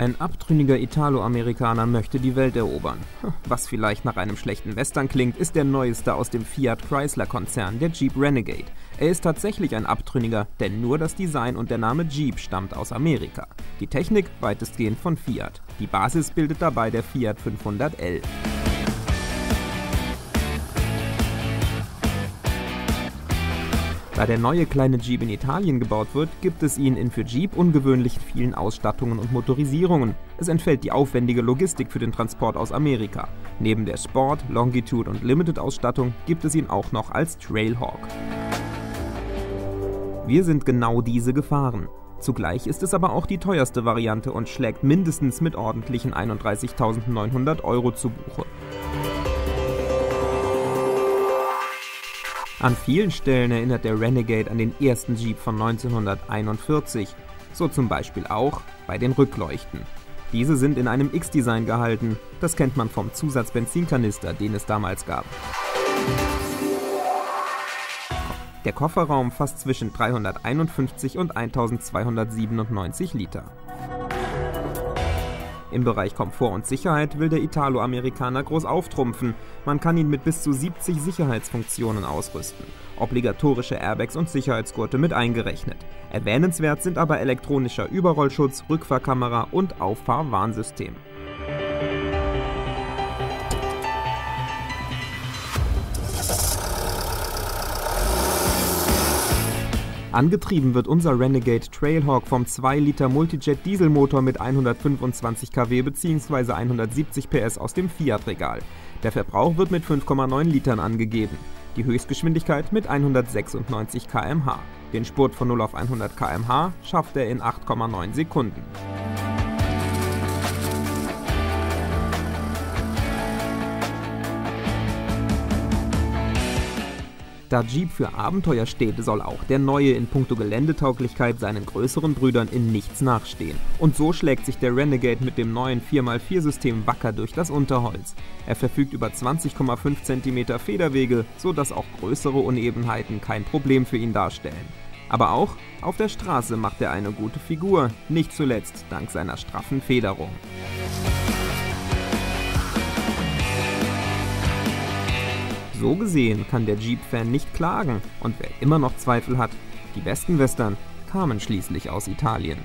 Ein abtrünniger Italo-Amerikaner möchte die Welt erobern. Was vielleicht nach einem schlechten Western klingt, ist der neueste aus dem Fiat Chrysler-Konzern, der Jeep Renegade. Er ist tatsächlich ein Abtrünniger, denn nur das Design und der Name Jeep stammt aus Amerika. Die Technik weitestgehend von Fiat. Die Basis bildet dabei der Fiat 500L. Da der neue kleine Jeep in Italien gebaut wird, gibt es ihn in für Jeep ungewöhnlich vielen Ausstattungen und Motorisierungen. Es entfällt die aufwendige Logistik für den Transport aus Amerika. Neben der Sport, Longitude und Limited Ausstattung gibt es ihn auch noch als Trailhawk. Wir sind genau diese gefahren. Zugleich ist es aber auch die teuerste Variante und schlägt mindestens mit ordentlichen 31.900 Euro zu Buche. An vielen Stellen erinnert der Renegade an den ersten Jeep von 1941, so zum Beispiel auch bei den Rückleuchten. Diese sind in einem X-Design gehalten, das kennt man vom Zusatzbenzinkanister, den es damals gab. Der Kofferraum fasst zwischen 351 und 1297 Liter. Im Bereich Komfort und Sicherheit will der Italo-Amerikaner groß auftrumpfen. Man kann ihn mit bis zu 70 Sicherheitsfunktionen ausrüsten. Obligatorische Airbags und Sicherheitsgurte mit eingerechnet. Erwähnenswert sind aber elektronischer Überrollschutz, Rückfahrkamera und Auffahrwarnsystem. Angetrieben wird unser Renegade Trailhawk vom 2 Liter Multijet Dieselmotor mit 125 kW bzw. 170 PS aus dem Fiat-Regal. Der Verbrauch wird mit 5,9 Litern angegeben. Die Höchstgeschwindigkeit mit 196 km/h. Den Spurt von 0 auf 100 km/h schafft er in 8,9 Sekunden. Da Jeep für Abenteuer steht, soll auch der neue in puncto Geländetauglichkeit seinen größeren Brüdern in nichts nachstehen. Und so schlägt sich der Renegade mit dem neuen 4x4-System wacker durch das Unterholz. Er verfügt über 20,5 cm Federwege, sodass auch größere Unebenheiten kein Problem für ihn darstellen. Aber auch auf der Straße macht er eine gute Figur, nicht zuletzt dank seiner straffen Federung. So gesehen kann der Jeep-Fan nicht klagen und wer immer noch Zweifel hat, die besten Western kamen schließlich aus Italien.